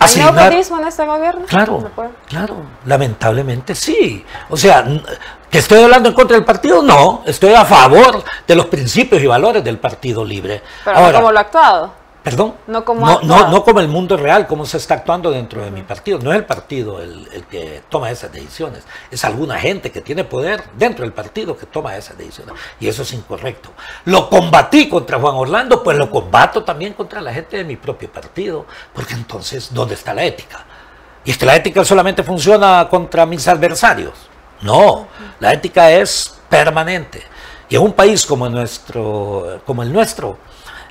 ¿Hay neopotismo en este gobierno? Claro, claro, lamentablemente sí. O sea, ¿que estoy hablando en contra del partido? No, estoy a favor de los principios y valores del Partido Libre. Pero Ahora, como lo ha actuado. Perdón. No como, no, no, como el mundo real, como se está actuando dentro de mi partido. No es el partido el, que toma esas decisiones. Es alguna gente que tiene poder dentro del partido que toma esas decisiones. Y eso es incorrecto. Lo combatí contra Juan Orlando, pues lo combato también contra la gente de mi propio partido. Porque entonces, ¿dónde está la ética? Y es que la ética solamente funciona contra mis adversarios. No, la ética es permanente. Y en un país como, nuestro, como el nuestro,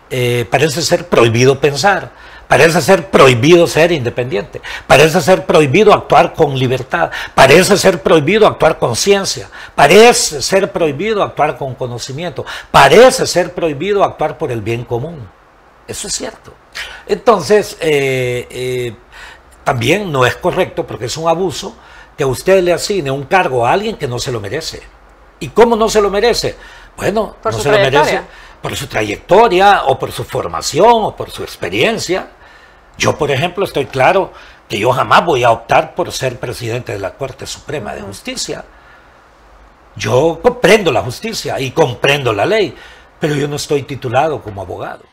eh, parece ser prohibido pensar, parece ser prohibido ser independiente, parece ser prohibido actuar con libertad, parece ser prohibido actuar con ciencia, parece ser prohibido actuar con conocimiento, parece ser prohibido actuar por el bien común. Eso es cierto. Entonces, eh, eh, también no es correcto porque es un abuso que usted le asigne un cargo a alguien que no se lo merece. ¿Y cómo no se lo merece? Bueno, no se lo merece por su trayectoria o por su formación o por su experiencia. Yo, por ejemplo, estoy claro que yo jamás voy a optar por ser presidente de la Corte Suprema de Justicia. Yo comprendo la justicia y comprendo la ley, pero yo no estoy titulado como abogado.